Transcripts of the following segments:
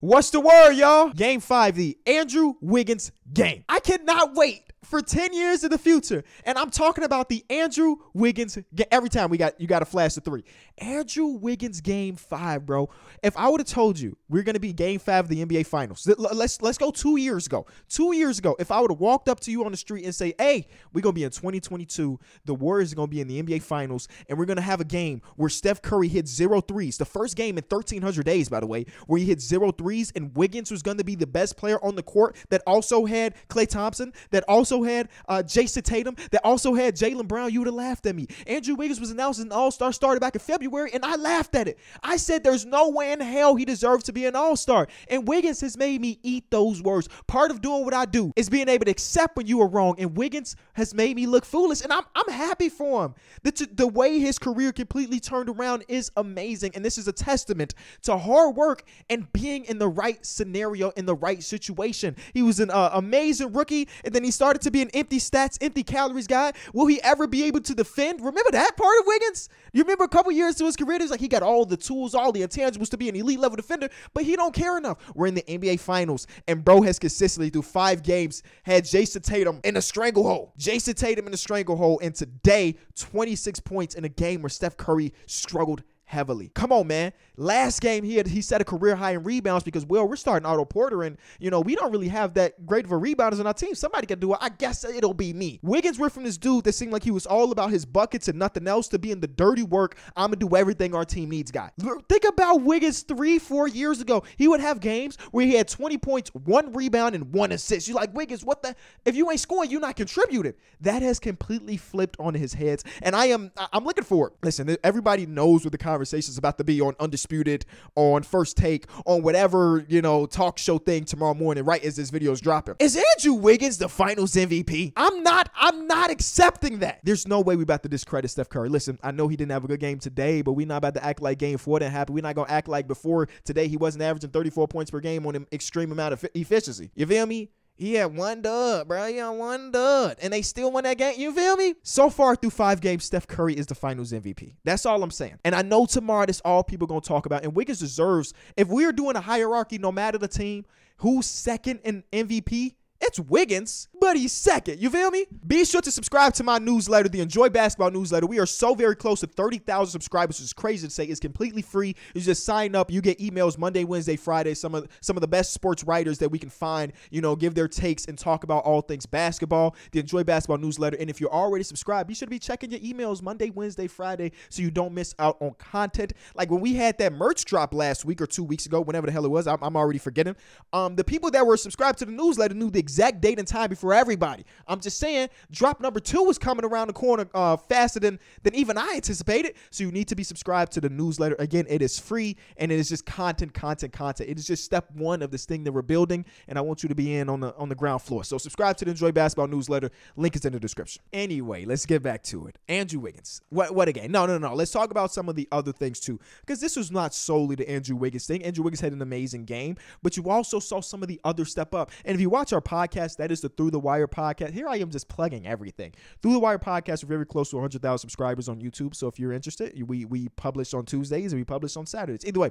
What's the word, y'all? Game five, the Andrew Wiggins game. I cannot wait for 10 years in the future. And I'm talking about the Andrew Wiggins every time we got you got a flash of three. Andrew Wiggins game five, bro. If I would have told you we're gonna be game five of the NBA finals, let's let's go two years ago. Two years ago, if I would have walked up to you on the street and say, Hey, we're gonna be in 2022, the Warriors are gonna be in the NBA finals, and we're gonna have a game where Steph Curry hits zero threes. The first game in 1300 days, by the way, where he hit zero threes, and Wiggins was gonna be the best player on the court that also had Klay Thompson, that also had uh, Jayson Tatum, that also had Jaylen Brown, you would have laughed at me. Andrew Wiggins was announced as an All Star started back in February, and I laughed at it. I said there's no way in hell he deserves to be an All Star. And Wiggins has made me eat those words. Part of doing what I do is being able to accept when you are wrong. And Wiggins has made me look foolish, and I'm, I'm happy for him. The, the way his career completely turned around is amazing. And this is a testament to hard work and being in the right scenario, in the right situation. He was an uh, amazing rookie, and then he started to to be an empty stats, empty calories guy? Will he ever be able to defend? Remember that part of Wiggins? You remember a couple years to his career, it's like he got all the tools, all the intangibles to be an elite level defender, but he don't care enough. We're in the NBA Finals, and bro has consistently through five games had Jayson Tatum in a stranglehold. Jayson Tatum in a stranglehold, and today 26 points in a game where Steph Curry struggled heavily. Come on, man. Last game he had he set a career high in rebounds because well, we're starting Otto Porter and you know we don't really have that great of a rebounders on our team. Somebody can do it. I guess it'll be me. Wiggins went from this dude that seemed like he was all about his buckets and nothing else to being the dirty work. I'm gonna do everything our team needs, guy. Think about Wiggins three, four years ago. He would have games where he had 20 points, one rebound, and one assist. You're like Wiggins, what the? If you ain't scoring, you're not contributing. That has completely flipped on his heads, and I am I'm looking for it. Listen, everybody knows what the conversation is about to be on Undisputed, on First Take, on whatever, you know, talk show thing tomorrow morning, right as this video is dropping. Is Andrew Wiggins the finals MVP? I'm not, I'm not accepting that. There's no way we about to discredit Steph Curry. Listen, I know he didn't have a good game today, but we're not about to act like game four didn't happen. We're not gonna act like before today he wasn't averaging 34 points per game on an extreme amount of efficiency. You feel me? He had one dub, bro. He had one dub. And they still won that game. You feel me? So far through five games, Steph Curry is the finals MVP. That's all I'm saying. And I know tomorrow that's all people going to talk about. And Wiggins deserves, if we're doing a hierarchy, no matter the team, who's second in MVP, it's Wiggins, but he's second. You feel me? Be sure to subscribe to my newsletter, the Enjoy Basketball newsletter. We are so very close to 30,000 subscribers. It's crazy to say. It's completely free. You just sign up. You get emails Monday, Wednesday, Friday. Some of some of the best sports writers that we can find, you know, give their takes and talk about all things basketball. The Enjoy Basketball newsletter. And if you're already subscribed, you should be checking your emails Monday, Wednesday, Friday, so you don't miss out on content. Like when we had that merch drop last week or two weeks ago, whenever the hell it was, I'm, I'm already forgetting. Um, the people that were subscribed to the newsletter knew the exact date and time before everybody. I'm just saying, drop number two is coming around the corner uh, faster than than even I anticipated. So you need to be subscribed to the newsletter. Again, it is free and it is just content, content, content. It is just step one of this thing that we're building, and I want you to be in on the on the ground floor. So subscribe to the Enjoy Basketball newsletter. Link is in the description. Anyway, let's get back to it. Andrew Wiggins. What what again? No, no, no. Let's talk about some of the other things too, because this was not solely the Andrew Wiggins thing. Andrew Wiggins had an amazing game, but you also saw some of the other step up. And if you watch our podcast, that is the Through the Wire podcast. Here I am just plugging everything. Through the Wire podcast, we're very close to 100,000 subscribers on YouTube. So if you're interested, we we publish on Tuesdays and we publish on Saturdays. Either way,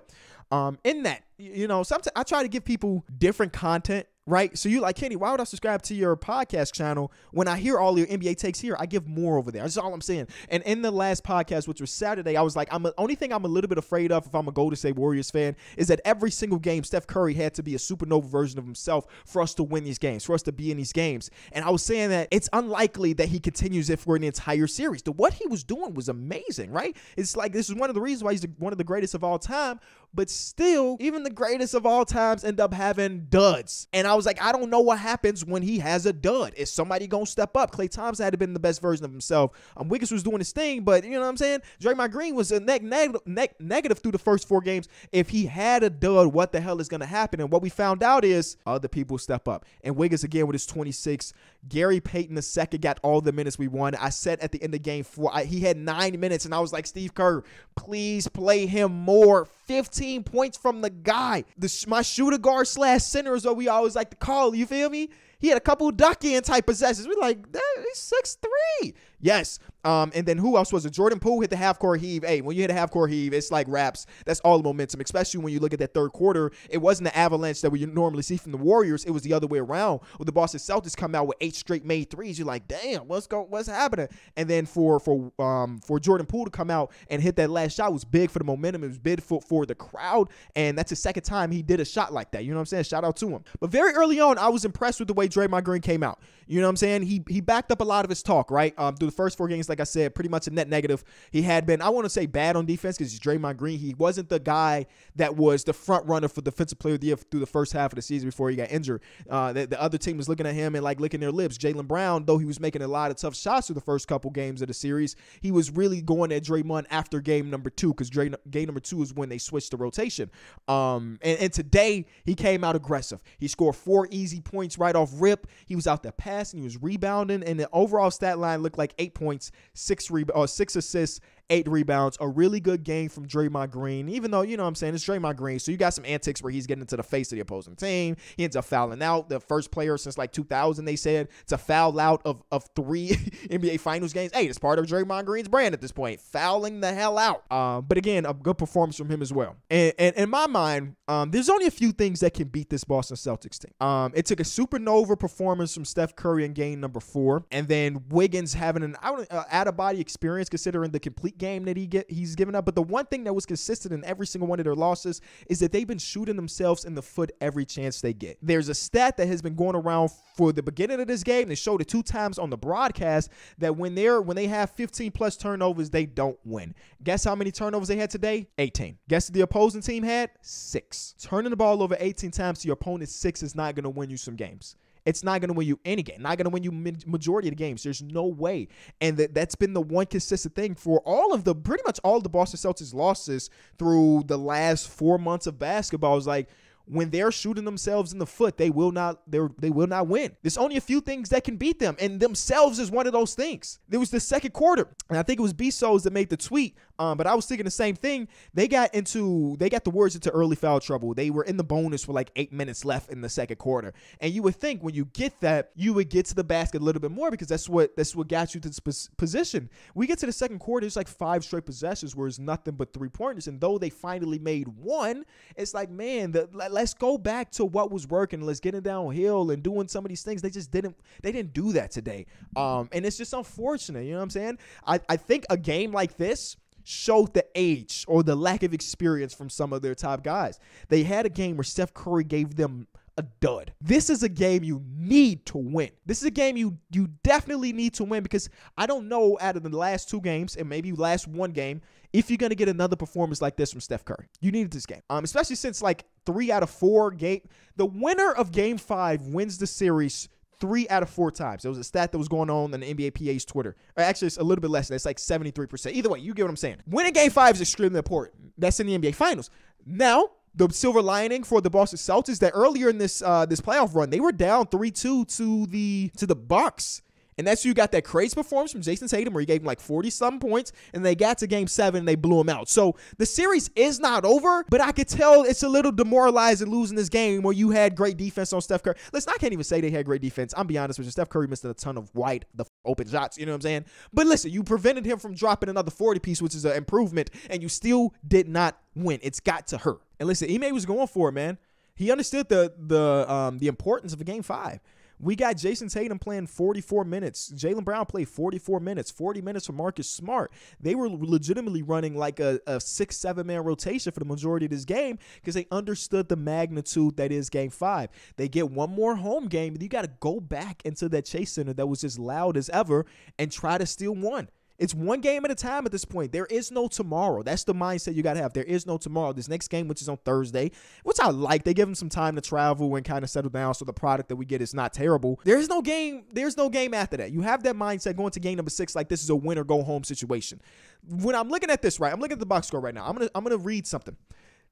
um, in that, you know, sometimes I try to give people different content right? So you're like Kenny, why would I subscribe to your podcast channel when I hear all your NBA takes here? I give more over there. That's all I'm saying. And in the last podcast, which was Saturday, I was like, I'm a, only thing I'm a little bit afraid of if I'm a Golden State Warriors fan is that every single game Steph Curry had to be a supernova version of himself for us to win these games, for us to be in these games. And I was saying that it's unlikely that he continues if we're in the entire series. The what he was doing was amazing, right? It's like this is one of the reasons why he's one of the greatest of all time. But still, even the greatest of all times end up having duds. And I was like, I don't know what happens when he has a dud. Is somebody gonna step up? Klay Thompson had been the best version of himself. Um, Wiggins was doing his thing, but you know what I'm saying? Draymond Green was a neg- neg- neg- negative through the first four games. If he had a dud, what the hell is gonna happen? And what we found out is other people step up. And Wiggins again with his 26. Gary Payton the second got all the minutes we wanted. I said at the end of game four, I, he had nine minutes, and I was like, Steve Kerr, please play him more. 15 points from the guy. The, my shooter guard slash center is what we always like to call. You feel me? He had a couple duck in type possessions. We're like, he's six three. Yes. Um, and then who else was it? Jordan Poole hit the half court heave. Hey, when you hit a half court heave, it's like raps. That's all the momentum, especially when you look at that third quarter. It wasn't the avalanche that we normally see from the Warriors. It was the other way around. With the Boston Celtics come out with eight straight made threes, you're like, damn, what's go what's happening? And then for for um for Jordan Poole to come out and hit that last shot was big for the momentum. It was big for, for the crowd. And that's the second time he did a shot like that. You know what I'm saying? Shout out to him. But very early on, I was impressed with the way Draymond Green came out. You know what I'm saying? He he backed up a lot of his talk, right? Um, through the first four games, like I said, pretty much a net negative. He had been, I want to say, bad on defense because he's Draymond Green. He wasn't the guy that was the front runner for defensive player of the year through the first half of the season before he got injured. Uh, the, the other team was looking at him and like licking their lips. Jaylen Brown, though he was making a lot of tough shots through the first couple games of the series, he was really going at Draymond after game number two because game number two is when they switched the rotation. Um, and, and today he came out aggressive. He scored four easy points right off rip. He was out there passing, he was rebounding, and the overall stat line looked like eight points, six re- or uh, six assists, eight rebounds. A really good game from Draymond Green, even though, you know what I'm saying, it's Draymond Green. So you got some antics where he's getting into the face of the opposing team. He ends up fouling out. The first player since like 2000, they said, to foul out of, of three NBA Finals games. Hey, it's part of Draymond Green's brand at this point, fouling the hell out. Uh, but again, a good performance from him as well. And, and in my mind, um, there's only a few things that can beat this Boston Celtics team. Um, it took a supernova performance from Steph Curry in game number four, and then Wiggins having an out, uh, of body experience considering the complete game that he get he's given up. But the one thing that was consistent in every single one of their losses is that they've been shooting themselves in the foot every chance they get. There's a stat that has been going around for the beginning of this game. They showed it two times on the broadcast that when they're when they have 15 plus turnovers, they don't win. Guess how many turnovers they had today? 18. Guess the opposing team had six. Turning the ball over 18 times to your opponent's six is not going to win you some games. It's not going to win you any game. Not going to win you majority of the games. There's no way. And that that's been the one consistent thing for all of the pretty much all the Boston Celtics losses through the last 4 months of basketball is like when they're shooting themselves in the foot, they will not they they will not win. There's only a few things that can beat them, and themselves is one of those things. There was the second quarter, and I think it was B Souls that made the tweet. Um, but I was thinking the same thing. They got into they got the words into early foul trouble. They were in the bonus with like eight minutes left in the second quarter, and you would think when you get that, you would get to the basket a little bit more because that's what that's what got you to this position. We get to the second quarter, it's like five straight possessions where it's nothing but three pointers, and though they finally made one, it's like man, the let's go back to what was working. Let's get it downhill and doing some of these things. They just didn't they didn't do that today. Um, and it's just unfortunate. You know what I'm saying? I, I think a game like this showed the age or the lack of experience from some of their top guys. They had a game where Steph Curry gave them a dud. This is a game you need to win. This is a game you you definitely need to win because I don't know out of the last two games and maybe last one game if you're gonna get another performance like this from Steph Curry. You needed this game, um, especially since like three out of four game, the winner of Game Five wins the series three out of four times. There was a stat that was going on on the NBA PA's Twitter. Actually, it's a little bit less. It's like 73%. Either way, you get what I'm saying. Winning game five is extremely important. That's in the NBA Finals. Now, the silver lining for the Boston Celtics that earlier in this uh, this playoff run, they were down 3-2 to the to the Bucks. And that's you got that crazy performance from Jayson Tatum where he gave him like 40 some points and they got to game seven and they blew him out. So the series is not over, but I could tell it's a little demoralizing losing this game where you had great defense on Steph Curry. Listen, I can't even say they had great defense. I'm be honest with you. Steph Curry missed a ton of white, the open shots. You know what I'm saying? But listen, you prevented him from dropping another 40 piece, which is an improvement, and you still did not win. It's got to hurt. And listen, Ime was going for it, man. He understood the the um, the importance of a game five. We got Jayson Tatum playing 44 minutes. Jaylen Brown played 44 minutes, 40 minutes for Marcus Smart. They were legitimately running like a, a six, seven man rotation for the majority of this game because they understood the magnitude that is game five. They get one more home game, and you got to go back into that Chase Center that was as loud as ever and try to steal one. It's one game at a time at this point. There is no tomorrow. That's the mindset you got to have. There is no tomorrow. This next game, which is on Thursday, which I like, they give them some time to travel and kind of settle down so the product that we get is not terrible. There is no game. There's no game after that. You have that mindset going to game number six like this is a win or go home situation. When I'm looking at this, right, I'm looking at the box score right now. I'm gonna I'm gonna read something.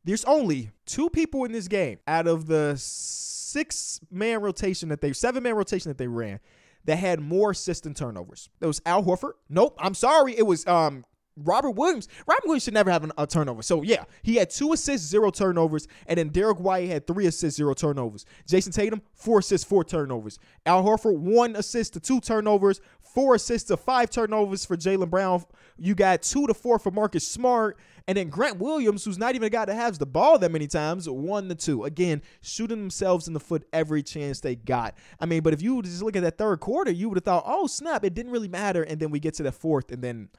There's only two people in this game out of the six man rotation that they seven man rotation that they ran that had more assist turnovers. It was Al Horford. Nope. I'm sorry. It was um Robert Williams, Robert Williams should never have an, a turnover. So yeah, he had two assists, zero turnovers, and then Derrick White had three assists, zero turnovers. Jayson Tatum, four assists, four turnovers. Al Horford, one assist to two turnovers, four assists to five turnovers for Jaylen Brown. You got two to four for Marcus Smart. And then Grant Williams, who's not even a guy that has the ball that many times, one to two. Again, shooting themselves in the foot every chance they got. I mean, but if you just look at that third quarter, you would have thought, oh, snap, it didn't really matter. And then we get to the fourth, and then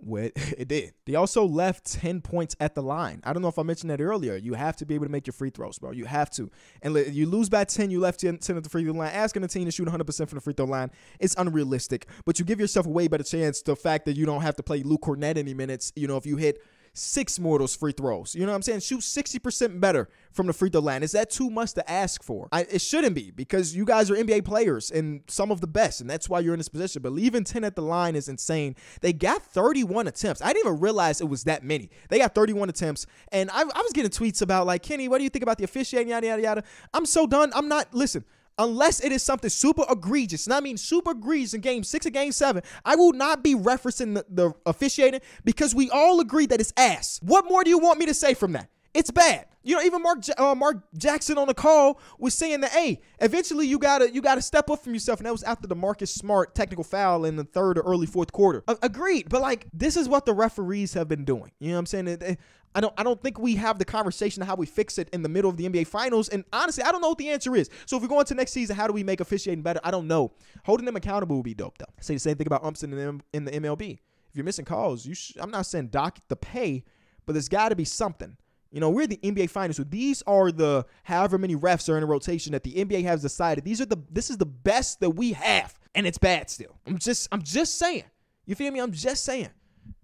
with it did. They also left 10 points at the line. I don't know if I mentioned that earlier. You have to be able to make your free throws, bro. You have to. And you lose by 10, you left 10, 10 at the free throw line. Asking a team to shoot 100% from the free throw line is unrealistic. But you give yourself a way better chance the fact that you don't have to play Luke Kornet any minutes. You know, if you hit six more of those free throws. You know what I'm saying? Shoot 60% better from the free throw line. Is that too much to ask for? I, it shouldn't be because you guys are NBA players and some of the best, and that's why you're in this position. But leaving 10 at the line is insane. They got 31 attempts. I didn't even realize it was that many. They got 31 attempts, and I, I was getting tweets about like Kenny, what do you think about the officiating? Yada yada yada. I'm so done. I'm not. Listen unless it is something super egregious. And I mean super egregious in game six or game seven, I will not be referencing the, the officiating because we all agree that it's ass. What more do you want me to say from that? It's bad. You know, even Mark uh, Mark Jackson on the call was saying that, hey, eventually you gotta you gotta step up from yourself, and that was after the Marcus Smart technical foul in the third or early fourth quarter. Uh, agreed, but like this is what the referees have been doing. You know what I'm saying? It, it, I don't I don't think we have the conversation of how we fix it in the middle of the NBA finals. And honestly, I don't know what the answer is. So if we go into next season, how do we make officiating better? I don't know. Holding them accountable would be dope though. Say the same thing about umps in the, in the MLB. If you're missing calls, you I'm not saying dock the pay, but there's got to be something. You know, we're the NBA finals, so these are the however many refs are in a rotation that the NBA has decided. These are the this is the best that we have, and it's bad still. I'm just I'm just saying. You feel me? I'm just saying.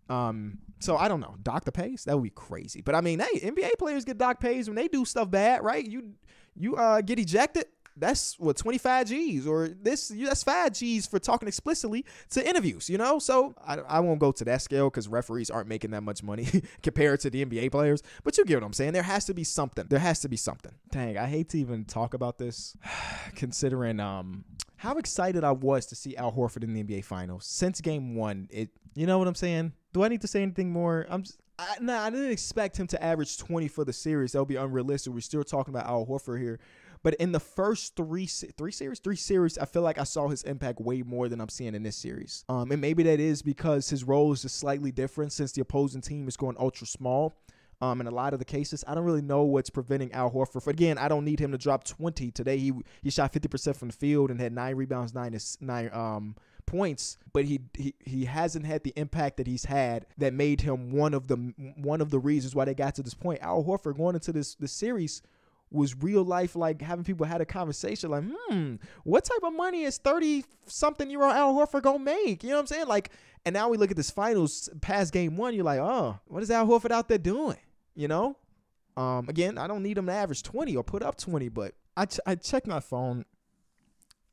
Um, so I don't know. Dock the pays? That would be crazy. But I mean, hey, NBA players get dock pays when they do stuff bad, right? You you uh get ejected. That's what 25 G's or this that's 5 G's for talking explicitly to interviews, you know? So I, I won't go to that scale because referees aren't making that much money compared to the NBA players. But you get what I'm saying. There has to be something. There has to be something. Dang, I hate to even talk about this considering um how excited I was to see Al Horford in the NBA finals. Since game one, it you know what I'm saying? Do I need to say anything more? I'm just, I, nah, I didn't expect him to average 20 for the series. That would be unrealistic. We're still talking about Al Horford here. But in the first three three series, three series, I feel like I saw his impact way more than I'm seeing in this series. Um, and maybe that is because his role is just slightly different since the opposing team is going ultra small. Um, in a lot of the cases, I don't really know what's preventing Al Horford. Again, I don't need him to drop 20 today. He he shot 50% from the field and had nine rebounds, nine nine um points, but he, he he hasn't had the impact that he's had that made him one of the one of the reasons why they got to this point. Al Horford going into this this series was real life like having people had a conversation like, hmm, what type of money is 30 something year old Al Horford gonna make? You know what I'm saying? Like, and now we look at this finals past game one, you're like, oh, what is Al Horford out there doing? You know? Um, again, I don't need him to average 20 or put up 20, but I, ch- I checked my phone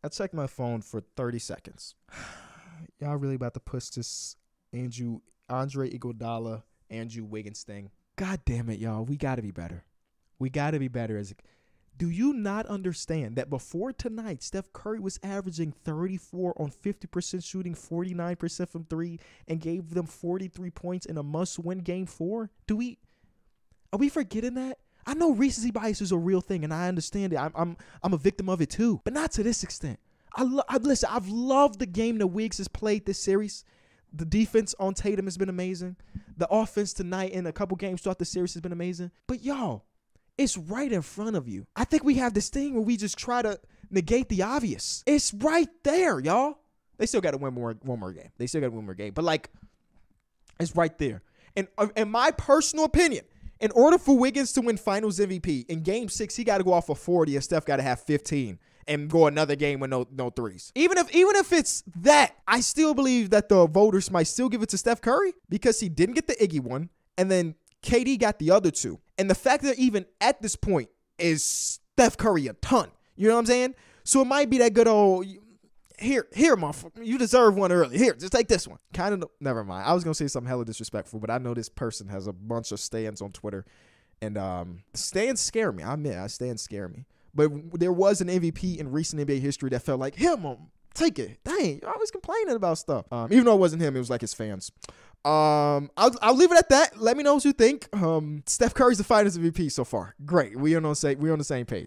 I checked my phone for 30 seconds. Y'all really about to push this Andrew Andre Iguodala, Andrew Wiggins thing. God damn it, y'all. We gotta be better. We gotta be better as a do you not understand that before tonight, Steph Curry was averaging 34 on 50% shooting, 49% from three, and gave them 43 points in a must win game four? Do we, are we forgetting that? I know recency bias is a real thing, and I understand it. I'm I'm I'm a victim of it too, but not to this extent. I, lo- I listen. I've loved the game that Wiggs has played this series. The defense on Tatum has been amazing. The offense tonight in a couple games throughout the series has been amazing. But y'all, it's right in front of you. I think we have this thing where we just try to negate the obvious. It's right there, y'all. They still got to win more one more game. They still got to win more game. But like, it's right there. And uh, in my personal opinion, in order for Wiggins to win Finals MVP in Game Six, he got to go off of 40, and Steph got to have 15 and go another game with no no threes. Even if even if it's that, I still believe that the voters might still give it to Steph Curry because he didn't get the Iggy one, and then KD got the other two. And the fact that even at this point is Steph Curry a ton. You know what I'm saying? So it might be that good old here, here, motherfucker, you deserve one early. Here, just take this one. Kind of, never mind. I was gonna say something hella disrespectful, but I know this person has a bunch of stands on Twitter, and um, stands scare me. I admit, I stands scare me. But there was an MVP in recent NBA history that felt like him. Take it. Dang, you're always complaining about stuff. Um, even though it wasn't him, it was like his fans. Um, I'll, I'll leave it at that. Let me know what you think. Um, Steph Curry's the Finals MVP so far. Great. We on the same we on the same page.